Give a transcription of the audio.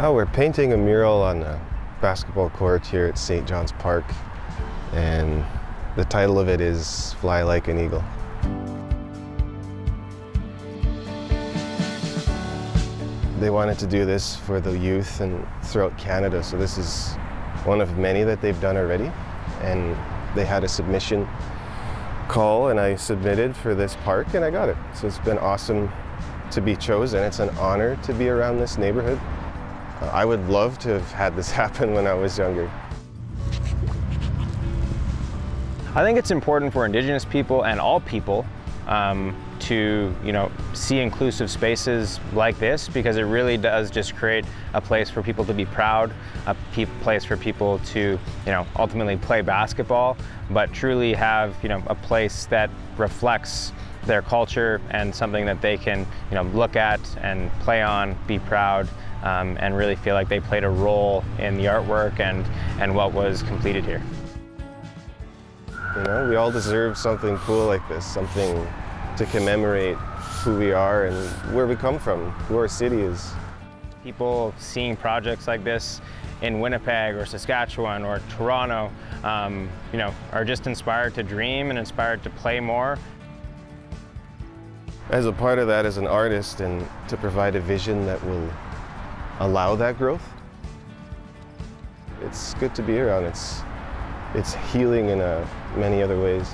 Oh, we're painting a mural on a basketball court here at St. John's Park, and the title of it is Fly Like an Eagle. They wanted to do this for the youth and throughout Canada, so this is one of many that they've done already. And they had a submission call, and I submitted for this park, and I got it. So it's been awesome to be chosen. It's an honor to be around this neighborhood. I would love to have had this happen when I was younger. I think it's important for Indigenous people and all people um, to you know see inclusive spaces like this because it really does just create a place for people to be proud, a place for people to you know ultimately play basketball, but truly have you know a place that reflects their culture and something that they can you know look at and play on, be proud, um, and really feel like they played a role in the artwork and and what was completed here. You know, we all deserve something cool like this, something to commemorate who we are and where we come from, who our city is. People seeing projects like this in Winnipeg or Saskatchewan or Toronto, um, you know, are just inspired to dream and inspired to play more. As a part of that as an artist and to provide a vision that will allow that growth, it's good to be around. It's, it's healing in uh, many other ways.